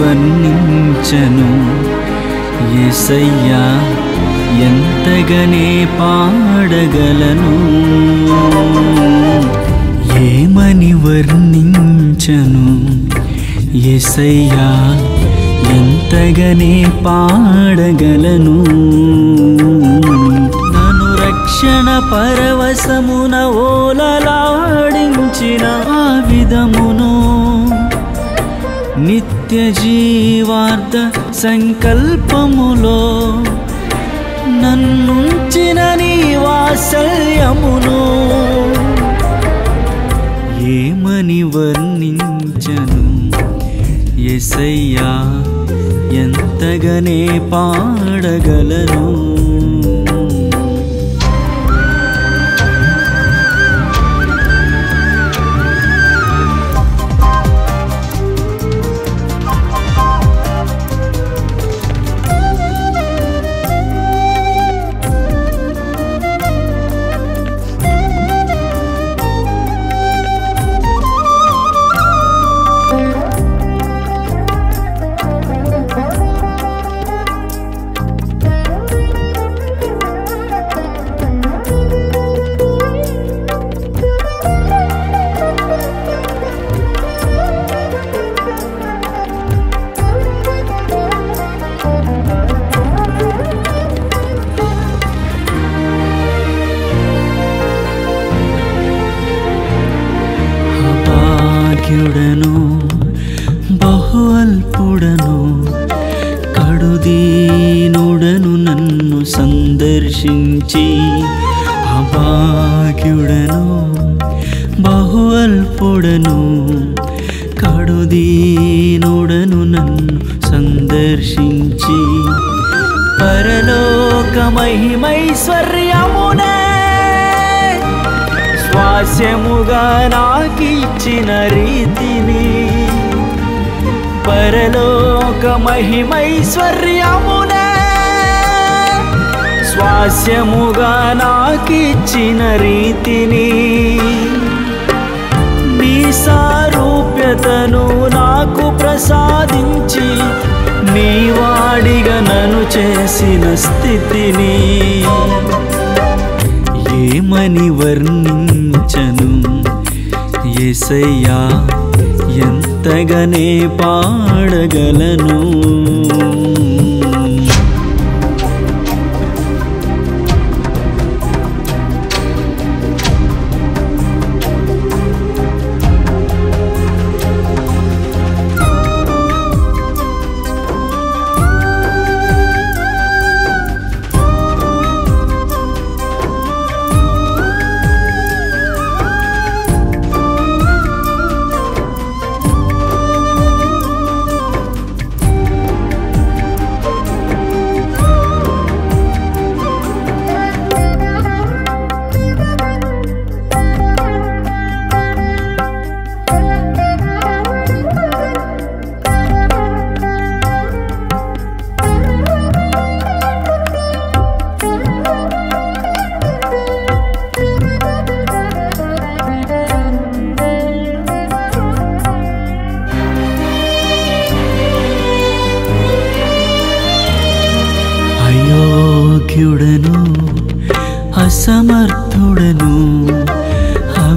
వర్ణించను. ఎసయ్యా ఎంతగనే పాడగలను. ఏమని వర్ణించను? ఎసయ్యా ఎంతగనే పాడగలను. నన్ను రక్షణ పరవశమున ఓలలాడించిన ఆ విధము నిత్య జీవార్థ సంకల్పములో నన్నుంచిన నీ ఏమని వర్ణించను? ఎసయ్యా ఎంతగనే పాడగలను? అభాగ్యుడను బహు అల్పుడను కడుదీనుడను నన్ను సందర్శించి. పరలోక మహిమైశ్వర్యమునే స్వాస్యముగా నాకిచ్చిన రీతిని. పరలోక మహిమైశ్వర్యమునే స్వాస్యముగా నాకిచ్చిన రీతిని. నీ సారూప్యతను నాకు ప్రసాదించి నీ వాడిగా నన్ను చేసిన స్థితిని. ఏమని వర్ణించను? ఎసయ్యా ఎంతగానే పాడగలను.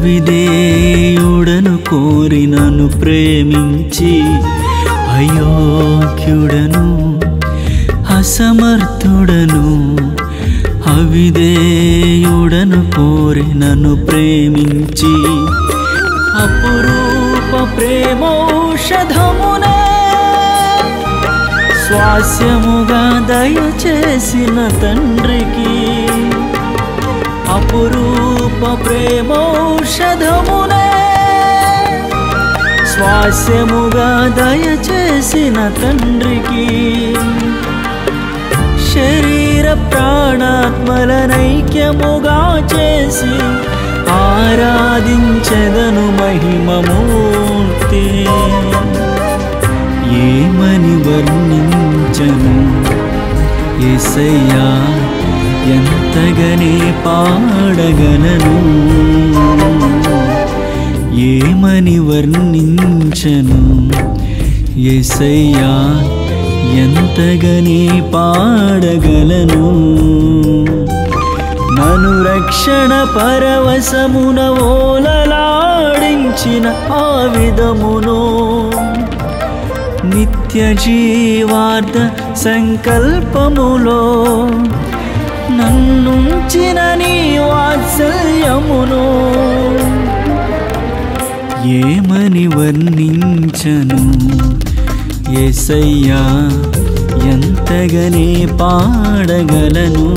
అవిధేయుడను కోరి నన్ను ప్రేమించి అయోగ్యుడను అసమర్థుడను అవిధేయుడను కోరి నన్ను ప్రేమించి అపురూప ప్రేమౌషధమునే స్వాస్యముగా దయచేసిన తండ్రికి అపురూప ప్రేమో దాస్యముగా దయచేసిన తండ్రికి శరీర ప్రాణాత్మలనైక్యముగా చేసి ఆరాధించదను మహిమమూర్తి. ఏమని వర్ణించను? ఎసయ్యా ఎంతగనే పాడగలను? ఏమని ఎసయ్యా ఎంతగనే పాడగలను. నను రక్షణ పరవశమున ఓలలాడించిన ఆ విధమును. నిత్య జీవార్థ సంకల్పములో నన్నుంచిన నీ వాత్సల్యమును. ఏమని వర్ణించను? ఎసయ్యా ఎంతగనే పాడగలను?